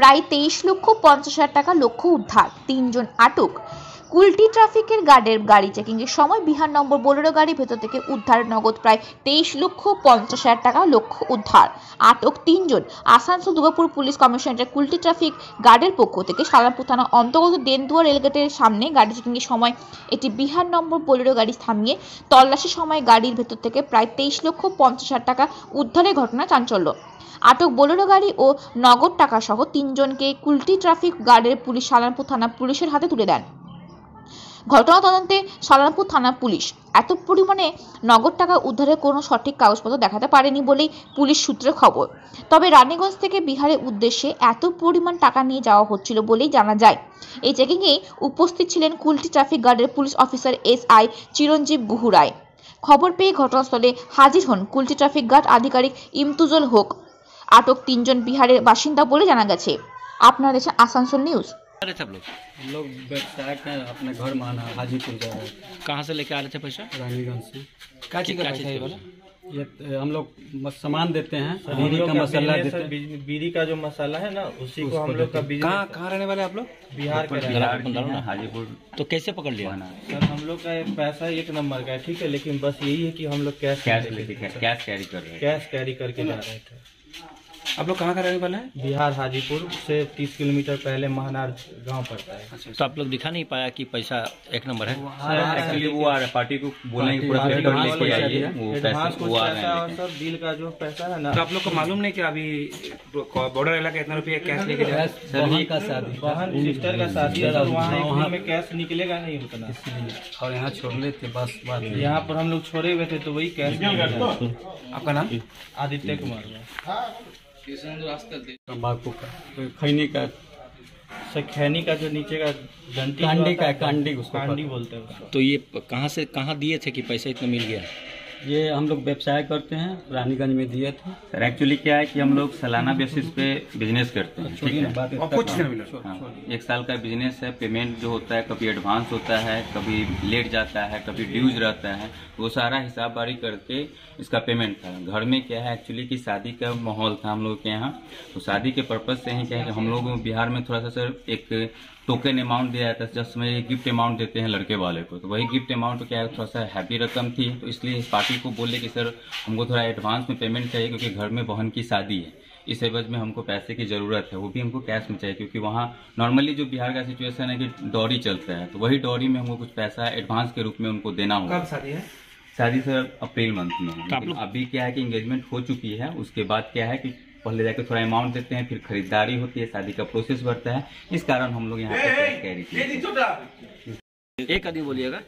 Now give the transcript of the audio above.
প্রায় তেইশ লক্ষ পঞ্চাশ হাজার টাকা লক্ষ্য উদ্ধার। তিনজন আটক। কুলটি ট্রাফিকের গার্ডের গাড়ি চেকিং এর সময় বিহার নম্বর বোলেরো গাড়ি ভেতর থেকে উদ্ধার, নগদ প্রায় তেইশ লক্ষ পঞ্চাশ হাজার টাকা লক্ষ্য উদ্ধার। আটক তিনজন। আসানসোল দুর্গাপুর পুলিশ কমিশনারের কুলটি ট্রাফিক গার্ডের পক্ষ থেকে সালামপুর থানা অন্তর্গত দেনদুয়া রেলগেটের সামনে গাড়ি চেকিং এর সময় একটি বিহার নম্বর বোলেরো গাড়ি থামিয়ে তল্লাশির সময় গাড়ির ভেতর থেকে প্রায় তেইশ লক্ষ পঞ্চাশ হাজার টাকা উদ্ধারের ঘটনা চাঞ্চল্য। আটক বোলেরো গাড়ি ও নগদ টাকা সহ তিনজনকে কুলটি ট্রাফিক গার্ডের পুলিশ সালামপুর থানা পুলিশের হাতে তুলে দেন। ঘটনা তদন্তে সালামপুর থানা পুলিশ। এত পরিমাণে নগদ টাকা উদ্ধারের কোনো সঠিক কাগজপত্র দেখাতে পারেনি বলেই পুলিশ সূত্রে খবর। তবে রানীগঞ্জ থেকে বিহারের উদ্দেশ্যে এত পরিমাণ টাকা নিয়ে যাওয়া হচ্ছিল বলেই জানা যায়। এই চেকিংয়ে উপস্থিত ছিলেন কুলটি ট্রাফিক গার্ডের police officer S I Chiranjib Guharay খবর পেয়ে ঘটনাস্থলে হাজির হন কুলটি ট্রাফিক গার্ড আধিকারিক ইমতুজল হোক। আটক তিনজন বিহারের বাসিন্দা বলে জানা গেছে। আপনারা দেখছেন আসানসোল নিউজ। रहे थे आप लोग। हम लोग व्यवसाय का अपने घर माना हाजीपुर जा रहे कहाँ से लेके आ रहे थे पैसा? रानीगंज से। क्या चीज़ का पैसा ये वाला ये हम लोग सामान देते हैं बीड़ी का मसाला देते है, हैं बीड़ी का जो मसाला है ना उसी को हम लोग का कहाँ कहाँ रहने वाले आप लोग? बिहार के हैं। हाजीपुर। तो कैसे पकड़ लिया? सर हम लोग का पैसा एक नंबर का है ठीक है लेकिन बस यही है कि हम लोग कैश कैश कैश कैरी कर रहे हैं। कैश कैरी करके जा रहे थे आप लोग कहाँ का रहने वाले हैं? बिहार हाजीपुर से 30 किलोमीटर पहले महनार गाँव पड़ता है। अच्छा तो आप लोग दिखा नहीं पाया कि पैसा एक नंबर है? एक्चुअली वो आ रहा है पार्टी को बोलने की पूरा हैं। सर बिल का जो पैसा है ना। तो आप लोग को मालूम नहीं कि अभी बॉर्डर इलाका इतना रुपया कैश लेके जा रहे कैश बहन का शादी। बहन सिस्टर का शादी है वहाँ वहाँ में कैश निकलेगा नहीं उतना। और यहाँ छोड़ लेते बस बात यहाँ पर हम लोग छोड़े हुए थे तो वही कैश। आपका नाम? आदित्य कुमार। तम्बाकू का तो खैनी का। सर खैनी का जो नीचे का डंटी कांडी का कांडी उसको कांडी बोलते हैं तो ये कहाँ से कहाँ दिए थे कि पैसा इतना मिल गया। ये हम लोग व्यवसाय करते हैं रानीगंज में दिए थे। सर एक्चुअली क्या है कि हम लोग सालाना बेसिस पे बिज़नेस करते हैं ठीक है? और कुछ नहीं मिला। हाँ, एक साल का बिज़नेस है पेमेंट जो होता है कभी एडवांस होता है कभी लेट जाता है कभी ड्यूज रहता है वो सारा हिसाब बारी करके इसका पेमेंट था। घर में क्या है एक्चुअली कि शादी का माहौल था हम लोग के यहाँ। तो शादी के पर्पज से ही क्या है कि हम लोग बिहार में थोड़ा सा सर एक टोकन अमाउंट दिया जाता है जिसमें गिफ्ट अमाउंट देते हैं लड़के वाले को। तो वही गिफ्ट अमाउंट क्या है थोड़ा सा हैप्पी रकम थी तो इसलिए पार्टी को बोले कि सर हमको थोड़ा एडवांस में पेमेंट चाहिए क्योंकि घर में बहन की शादी है। इस एवज में हमको पैसे की ज़रूरत है वो भी हमको कैश में चाहिए क्योंकि वहाँ नॉर्मली जो बिहार का सिचुएशन है कि डॉरी चलता है तो वही डॉरी में हमको कुछ पैसा एडवांस के रूप में उनको देना होगा। कब शादी है? शादी सर अप्रैल मंथ में। है तो अभी क्या है कि इंगेजमेंट हो चुकी है उसके बाद क्या है कि पहले जाके थोड़ा अमाउंट देते हैं फिर खरीदारी होती है शादी का प्रोसेस बढ़ता है। इस कारण हम लोग यहाँ पे कैरी एक आदमी बोलिएगा।